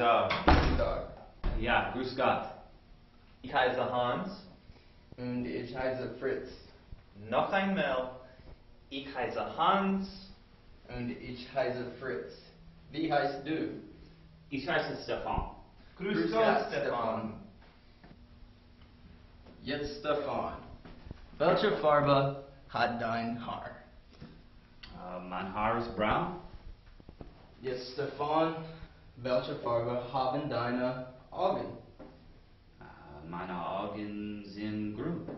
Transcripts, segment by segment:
Guten Tag. Guten Tag. Ja, grüß Gott. Ich heiße Hans. Und ich heiße Fritz. Noch einmal. Ich heiße Hans. Und ich heiße Fritz. Wie heißt du? Ich heiße Stefan. Grüß Gott, Stefan. Jetzt Stefan. Welche Farbe hat dein Haar? Äh, uh, mein Haar ist braun. Jetzt Stefan. Welche Farbe haben deine Augen? Äh, meine Augen sind grün.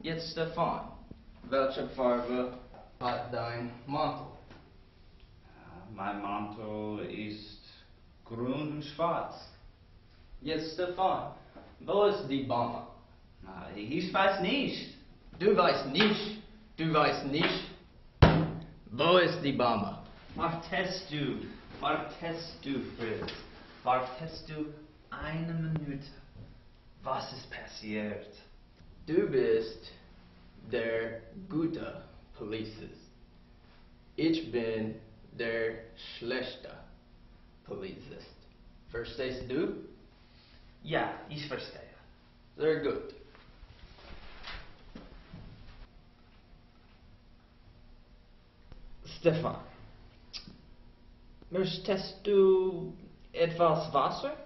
Jetzt Stefan. Welche Farbe hat dein Mantel? Äh, mein Mantel ist grün und schwarz. Jetzt Stefan. Wo ist die Bombe? Äh, ich weiß nicht. Du weißt nicht. Du weißt nicht. Wo ist die Bombe? Wartest du, wartest du, Fritz. Wartest du eine Minute. Was ist passiert? Du bist der gute Polizist. Ich bin der schlechte Polizist. Verstehst du? Ja, ich verstehe. Sehr gut. Stefan, möchtest du etwas Wasser?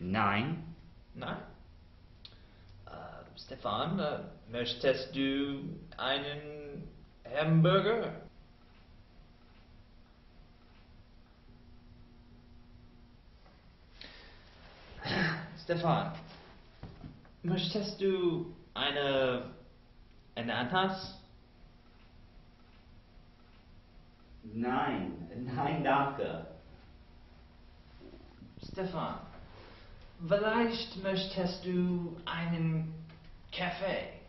Nein. Nein. Äh, Stefan, äh, möchtest du einen Hamburger? Stefan, möchtest du eine Ananas? Nein, nein, danke. Stefan, vielleicht möchtest du einen Kaffee?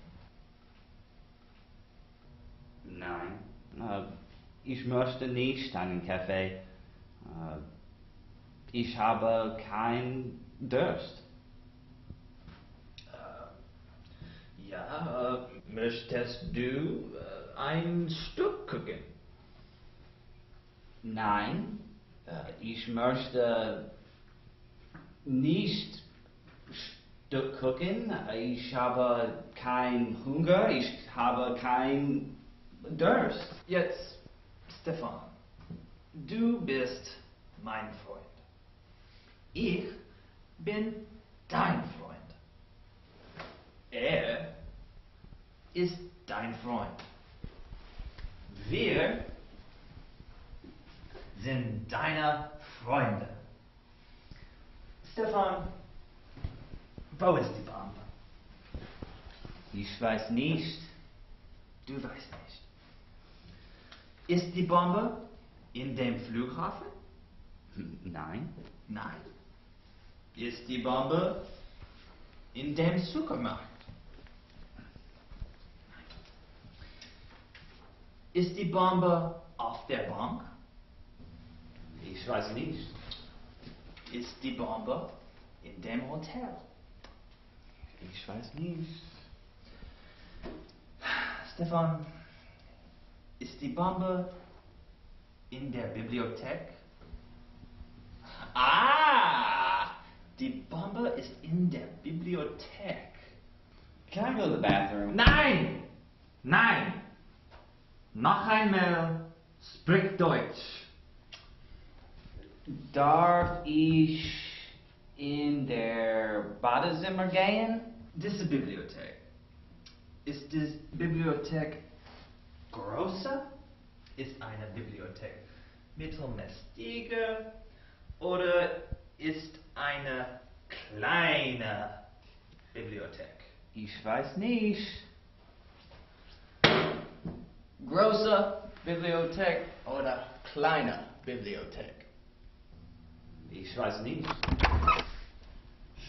Nein. Äh, ich möchte nicht einen Kaffee. Äh, ich habe keinen Durst. Äh, ja, möchtest du ein Stück gucken? Nein, äh, ich möchte nicht Stück gucken. Ich habe keinen Hunger. Ich habe keinen Durst. Jetzt, Stefan, du bist mein Freund. Ich bin dein Freund. Er ist dein Freund. Wir sind deine Freunde. Stefan, wo ist die Bombe? Ich weiß nicht. Du weißt nicht. Ist die Bombe in dem Flughafen? Nein. Nein. Ist die Bombe in dem Supermarkt? Ist die Bombe auf der Bank? Ich weiß nicht. Ist die Bombe in dem Hotel? Ich weiß nicht. Stefan, ist die Bombe in der Bibliothek? Ah! Die Bombe ist in der Bibliothek. Can I go to the bathroom? Nein! Nein! Noch einmal, sprich Deutsch. Darf ich in der Badezimmer gehen? Diese Bibliothek. Ist die Bibliothek größer? Ist eine Bibliothek mittelmäßige oder ist eine kleine Bibliothek? Ich weiß nicht. Große Bibliothek oder kleine Bibliothek? Ich weiß nicht.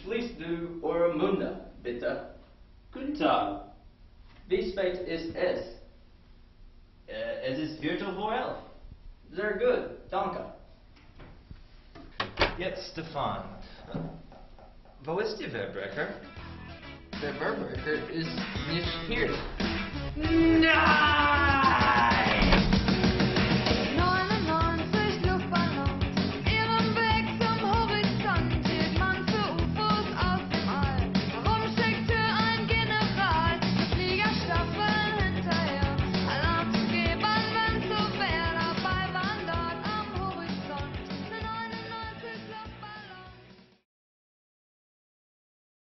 Schließt du eure Munde, bitte. Guten Tag. Wie spät ist es? Äh, es ist Viertel vor elf. Sehr gut, danke. Jetzt, Stefan. Wo ist die Verbrecher? Der Verbrecher ist nicht hier. Nein!